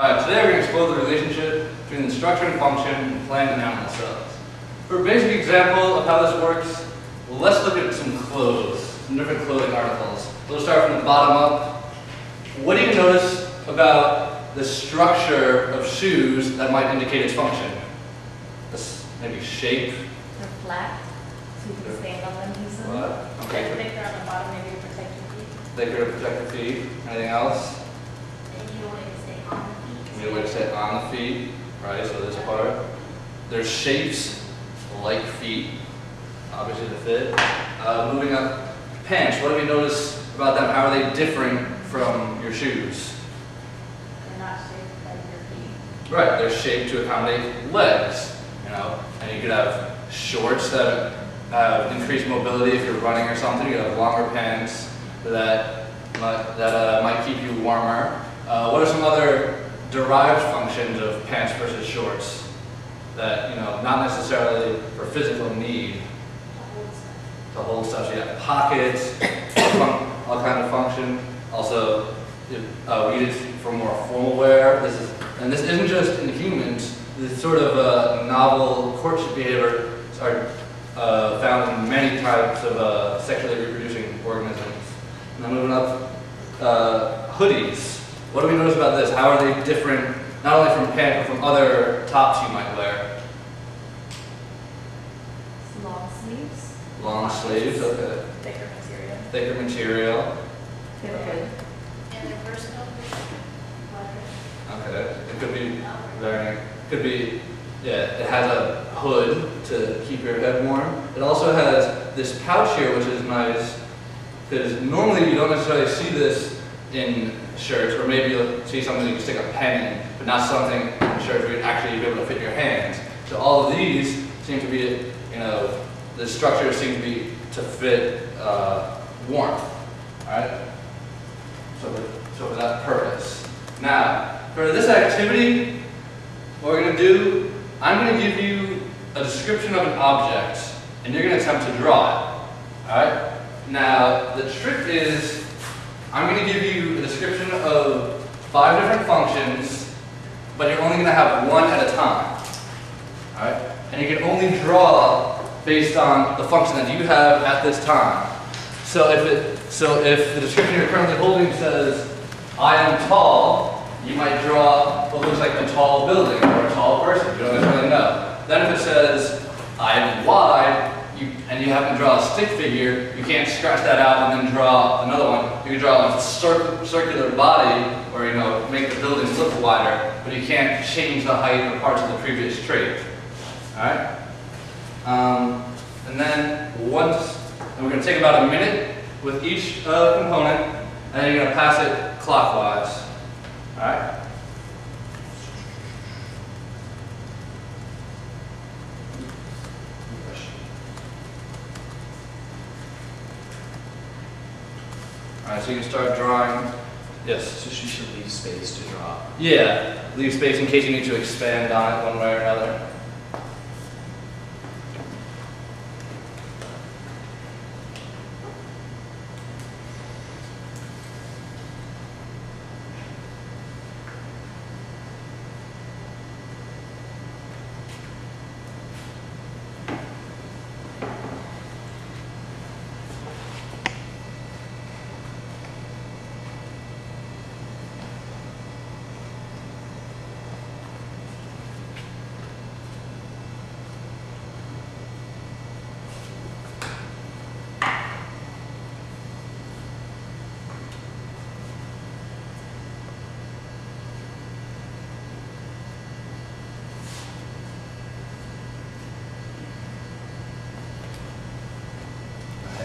Alright, today we're going to explore the relationship between the structure and function of plant and animal cells. For a basic example of how this works, let's look at some clothes, some different clothing articles. We'll start from the bottom up. What do you notice about the structure of shoes that might indicate its function? This maybe shape. They're flat, so you can stand on them easily. What? Okay. If they're on the bottom, maybe to protect your feet. They could protect the feet. Anything else? They need a way to stay on the feet. We need a way to say on the feet, right? So this part. There's shapes like feet, obviously to fit. Uh, moving up, pants. What have you noticed about them? How are they different from your shoes? They're not shaped like your feet. Right, they're shaped to accommodate legs, you know. And you could have shorts that have increased mobility if you're running or something. You could have longer pants that might, that uh, might keep you warmer. Uh, what are some other derived functions of pants versus shorts that you know not necessarily for physical need to hold stuff? So you have pockets, all kind of function. Also, if, uh, we use it for more formal wear. This is, and this isn't just in humans. This sort of uh, novel courtship behavior are uh, found in many types of uh, sexually reproducing organisms. Now moving up, uh, hoodies. What do we notice about this? How are they different, not only from pants, but from other tops you might wear? Long sleeves. Long sleeves, okay. Thicker material. Thicker material, Feel good. And they're versatile. Okay. It could be oh. very, could be, yeah, it has a hood to keep your head warm. It also has this pouch here, which is nice, because normally you don't necessarily see this in shirts, or maybe you'll see something you can stick a pen in, but not something in shirts where you'd actually be able to fit your hands. So all of these seem to be, you know, the structures seem to be to fit uh, warmth, all right? So for, so for that purpose. Now, for this activity, what we're going to do, I'm going to give you a description of an object, and you're going to attempt to draw it. All right? Now, the trick is, I'm going to give you a description of five different functions, but you're only going to have one at a time. All right? And you can only draw based on the function that you have at this time. So if it, so if the description you're currently holding says, I am tall, you might draw what looks like a tall building or a tall person. You don't necessarily know. Then if it says, I am wide, and you happen to draw a stick figure, you can't scratch that out and then draw another one. You can draw a cir- circular body or, you know, make the buildings look wider, but you can't change the height or parts of the previous tree. All right? Um, and then once, and we're going to take about a minute with each uh, component, and then you're going to pass it clockwise. All right? All right, so you can start drawing. Yes. So she should leave space to draw. Yeah, leave space in case you need to expand on it one way or another.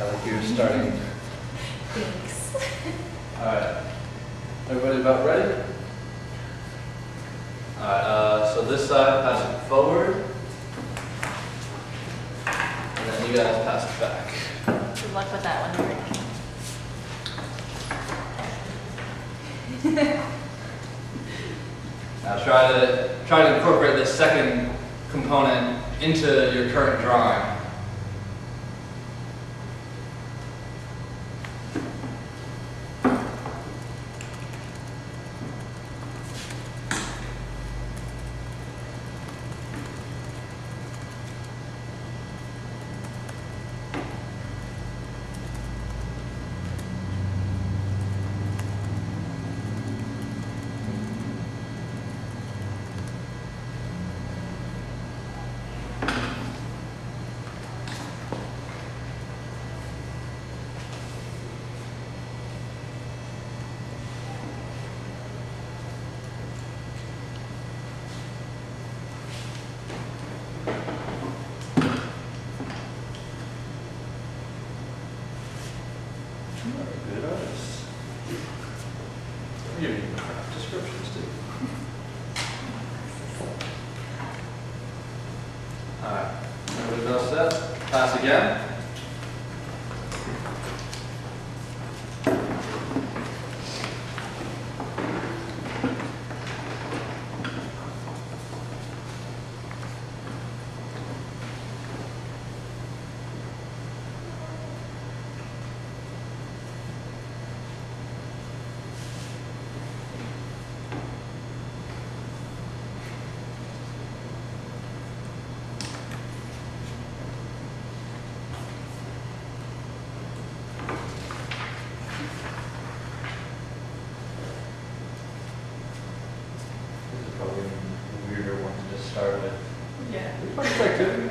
I like you're starting. Thanks. All right. Everybody about ready? All right. Uh, so this side, pass it forward, and then you guys pass it back. Good luck with that one. Now try to try to incorporate this second component into your current drawing. You are a good artist. You don't even craft descriptions, do you? Alright, everybody else set? Pass again.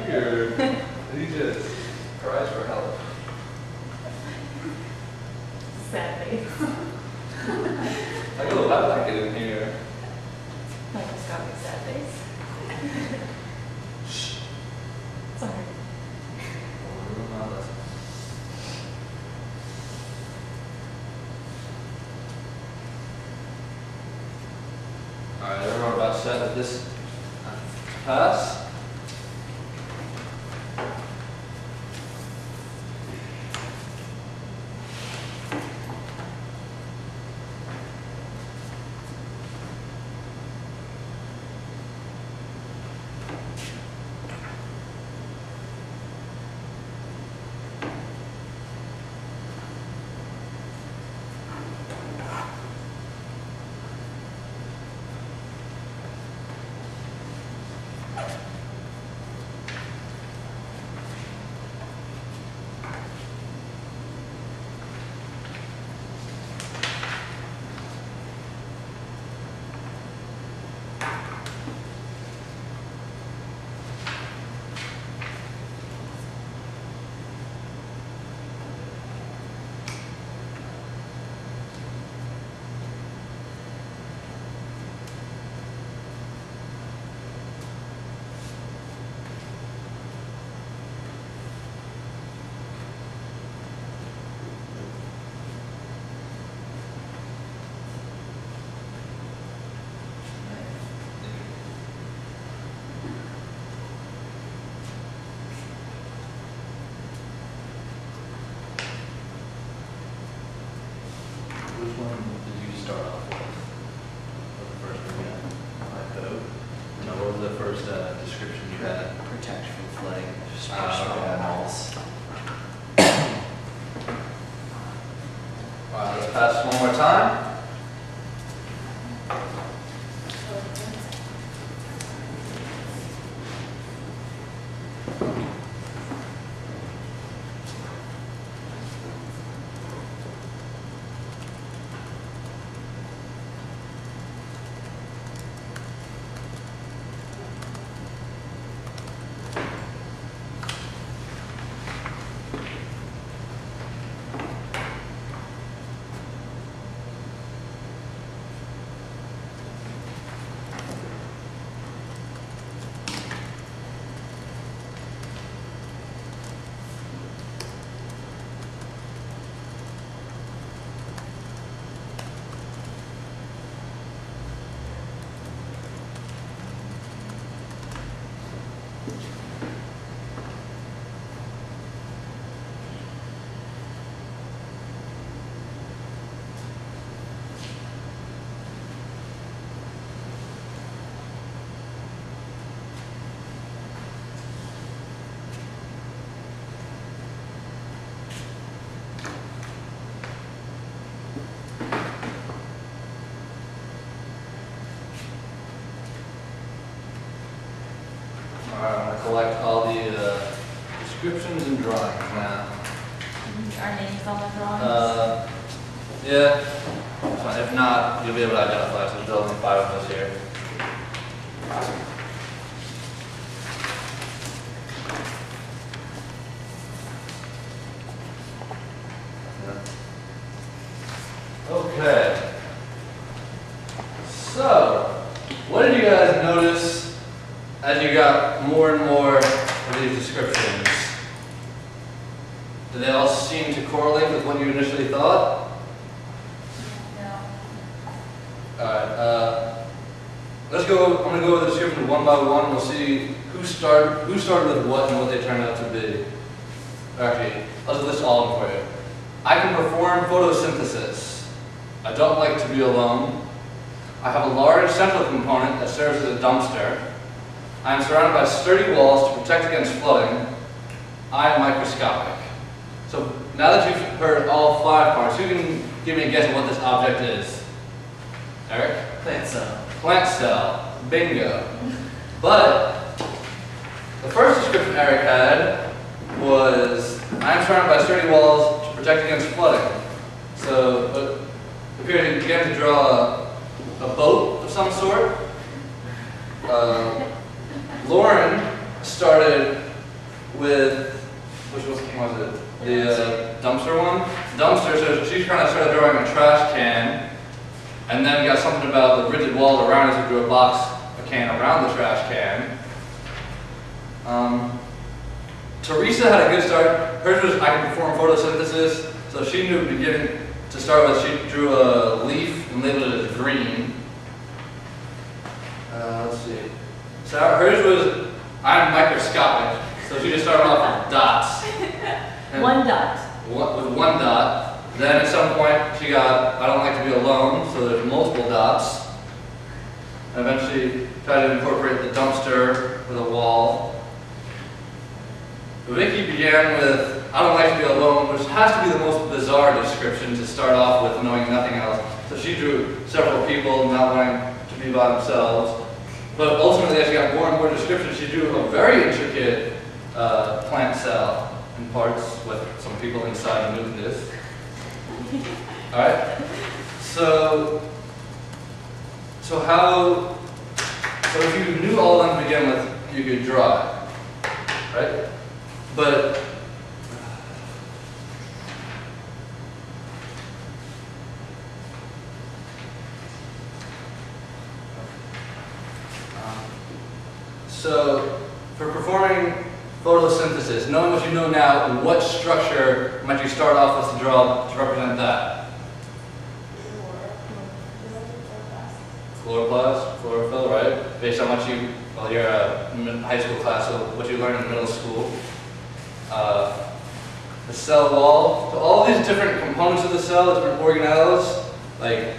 Activity, or he just cries for help? Sad face. Like, oh, I like it in here. Microscopic sad face. Shh. Sorry. Alright, everyone about set with this uh, pass? Descriptions and drawings now. Our names on the drawings. Uh, yeah, if not, you'll be able to identify, so there's only five of us here. Okay. So, what did you guys notice as you got more and more of these descriptions? Do they all seem to correlate with what you initially thought? No. Alright, uh, let's go, I'm gonna go over the description one by one, we'll see who started, who started with what and what they turned out to be. actually, I'll just list all of them for you. I can perform photosynthesis. I don't like to be alone. I have a large central component that serves as a dumpster. I am surrounded by sturdy walls to protect against flooding. I am microscopic. So now that you've heard all five parts, who can give me a guess at what this object is? Eric? Plant cell. Plant cell. Bingo. But the first description Eric had was I am surrounded by sturdy walls to protect against flooding. So uh, appeared he began to draw a, a boat of some sort. Uh, Lauren started with which was, was it? The uh, dumpster one? Dumpster, so she kind of started drawing a trash can, and then got something about the rigid wall around it, so drew a box, a can around the trash can. Um, Teresa had a good start. Hers was I can perform photosynthesis, so she knew beginning to start with. She drew a leaf and labeled it as green. Uh, let's see. So hers was I'm microscopic, so she just started off with dots. And One dot. one- with one dot. Then at some point she got I don't like to be alone, so there's multiple dots. And eventually tried to incorporate the dumpster with a wall. Vicky began with I don't like to be alone, which has to be the most bizarre description to start off with, knowing nothing else. So she drew several people not wanting to be by themselves. But ultimately, as she got more and more description, she drew a very intricate uh, plant cell in parts with some people inside the nucleus. All right. So, so how? So if you knew all of them to begin with, you could draw it, right? But so for performing photosynthesis, knowing what you know now, what structure might you start off with to draw to represent that? Chloroplast, chlorophyll, right? Based on what you, well, you're a uh, high school class, so what you learned in middle school. Uh, the cell wall, so all these different components of the cell, different organelles, like,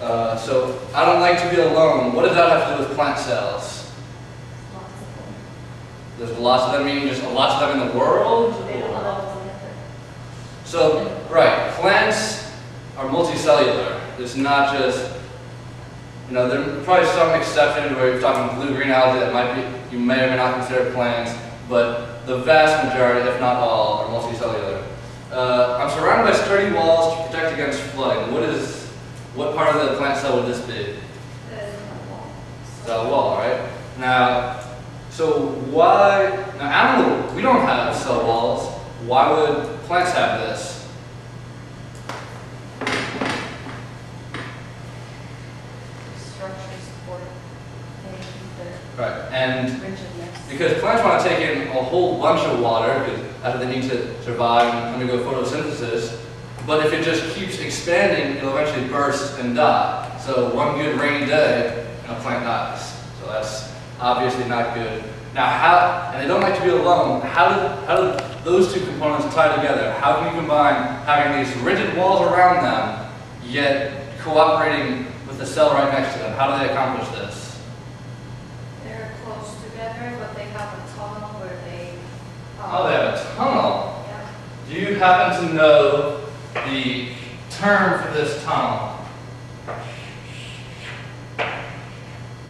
uh, so I don't like to be alone. What does that have to do with plant cells? There's lots of them, meaning just lots of them in the world? They don't all together. So, right, plants are multicellular. It's not just, you know, there are probably some exceptions where you're talking blue-green algae that might be, you may or may not consider plants, but the vast majority, if not all, are multicellular. Uh, I'm surrounded by sturdy walls to protect against flooding. What is, what part of the plant cell would this be? Cell wall, right? Now, so why, now animal, we don't have cell walls. Why would plants have this? Structure support. Right, and the. Because plants want to take in a whole bunch of water, because that's what they need to survive and undergo photosynthesis, but if it just keeps expanding, it'll eventually burst and die. So one good rainy day, and a plant dies. So that's obviously not good. Now how, and they don't like to be alone, how do, how do those two components tie together? How can you combine having these rigid walls around them, yet cooperating with the cell right next to them? How do they accomplish this? They're close together, but they have a tunnel where they. um, Oh, they have a tunnel. Do you happen to know the term for this tunnel?